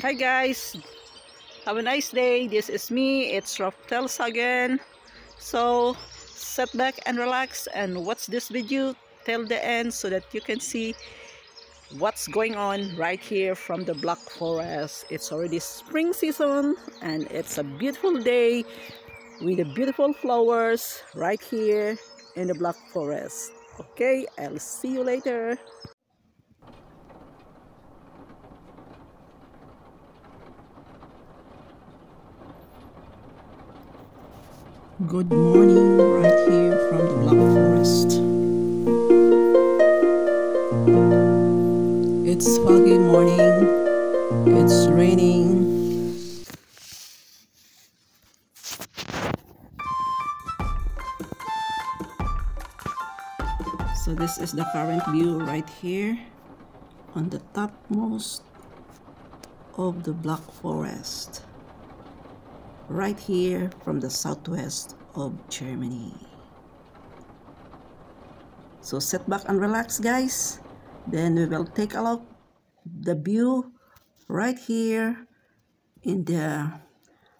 Hi guys, have a nice day. This is me, it's Rafthelsa again. So, sit back and relax and watch this video till the end so that you can see what's going on right here from the Black Forest. It's already spring season and it's a beautiful day with the beautiful flowers right here in the Black Forest. Okay, I'll see you later. Good morning, right here from the Black Forest. It's foggy morning, it's raining. So, this is the current view right here on the topmost of the Black Forest right here from the southwest of Germany. So sit back and relax guys. Then we will take a look the view right here in the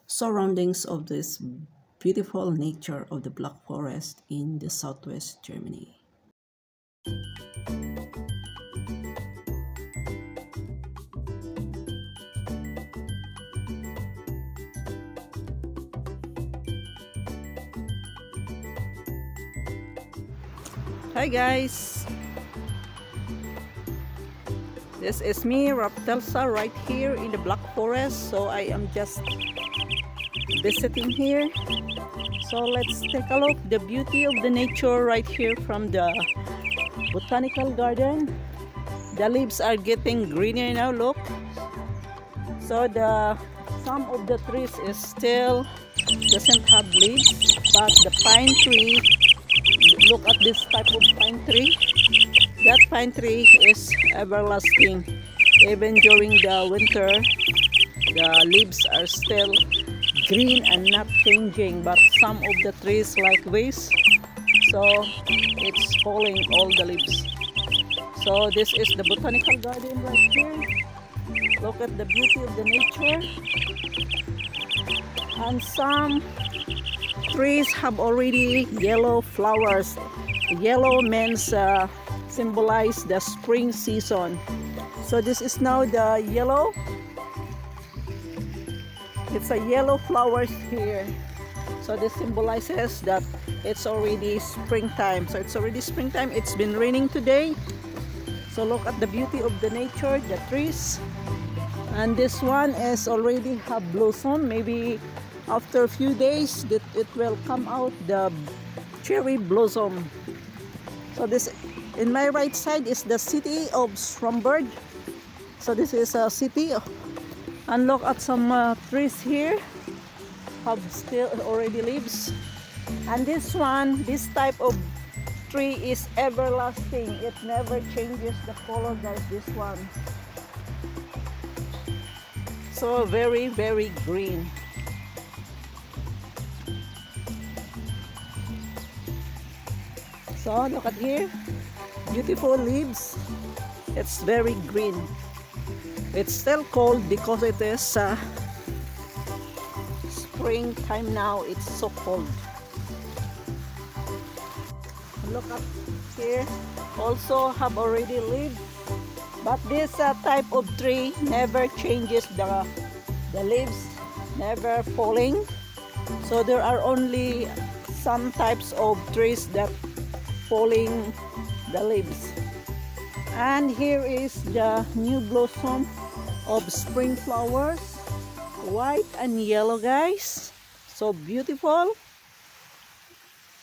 surroundings of this beautiful nature of the Black Forest in the southwest Germany. Hi guys! This is me, Rafthelsa, right here in the Black Forest. So I am just visiting here. So let's take a look the beauty of the nature right here from the botanical garden. The leaves are getting greener now, look. So the some of the trees is still doesn't have leaves, but the pine tree look at this type of pine tree. That pine tree is everlasting. Even during the winter the leaves are still green and not changing but some of the trees like this. So it's falling all the leaves. So this is the botanical garden right here. Look at the beauty of the nature. And some trees have already yellow flowers. Yellow means uh, symbolize the spring season. So this is now the yellow. It's a yellow flowers here. So this symbolizes that it's already springtime. So it's already springtime. It's been raining today. So look at the beauty of the nature, the trees. And this one is already have blossom. Maybe after a few days that it will come out the cherry blossom. So this in my right side is the city of Stromberg so this is a city. And look at some uh, trees here. Have still already leaves. And this one this type of tree is everlasting. It never changes the color guys this one. So very very green So look at here. Beautiful leaves. It's very green. It's still cold because it is uh, springtime now. It's so cold. Look up here. Also have already leaves. But this uh, type of tree never changes the, the leaves. Never falling. So there are only some types of trees that falling the leaves. And here is the new blossom of spring flowers white and yellow guys. So beautiful.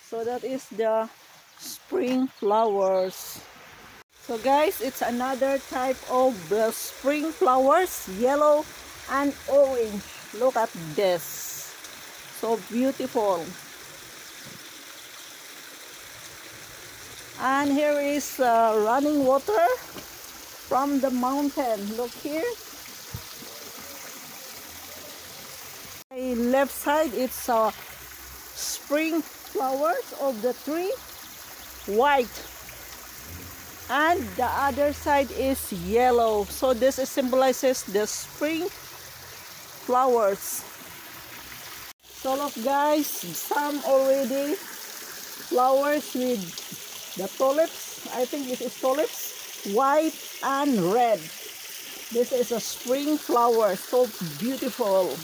So that is the spring flowers. So guys it's another type of the spring flowers yellow and orange. Look at this. So beautiful and here is uh, running water from the mountain. Look here. The left side it's uh, spring flowers of the tree white. And the other side is yellow. So this symbolizes the spring flowers. So look guys, some already flowers with the tulips. I think this is tulips, white and red. This is a spring flower, so beautiful.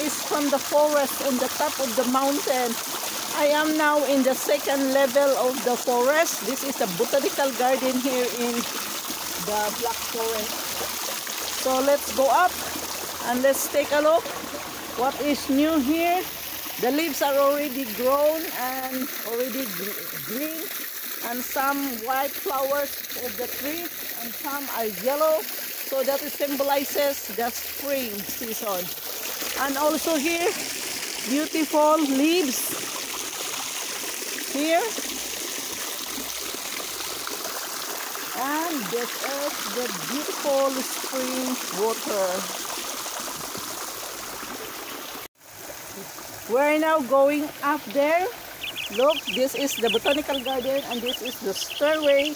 is from the forest on the top of the mountain. I am now in the second level of the forest. This is a botanical garden here in the Black Forest. So let's go up and let's take a look what is new here. The leaves are already grown and already green and some white flowers of the tree and some are yellow. So that symbolizes the spring season and also here beautiful leaves here and this is the beautiful spring water we're now going up there. Look this is the botanical garden and this is the stairway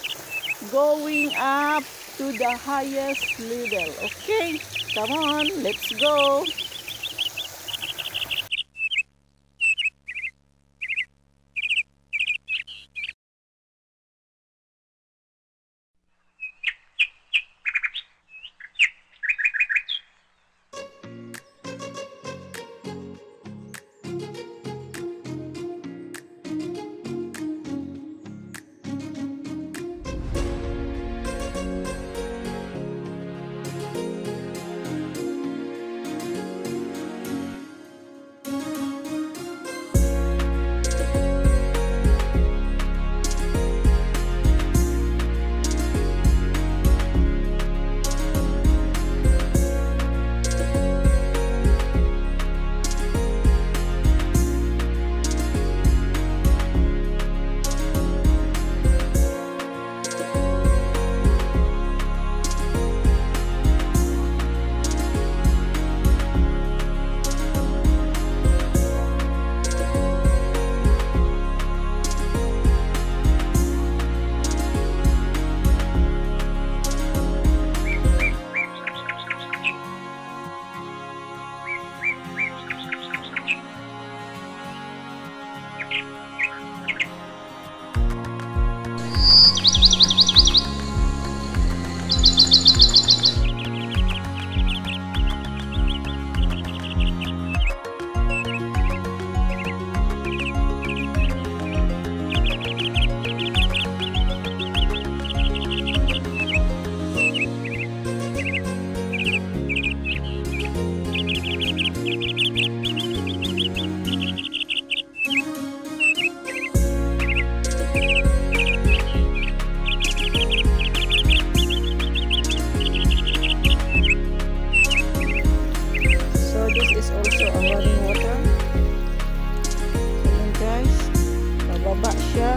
going up to the highest level. Okay come on let's go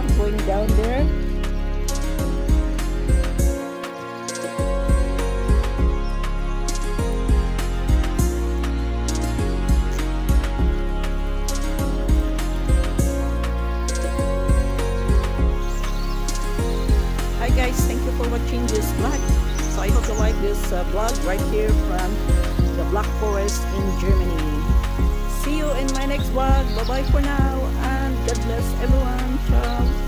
Uh, vlog So, I hope you like this vlog right here from the Black Forest in Germany. See you in my next vlog. Bye-bye for now and God bless everyone. Ciao.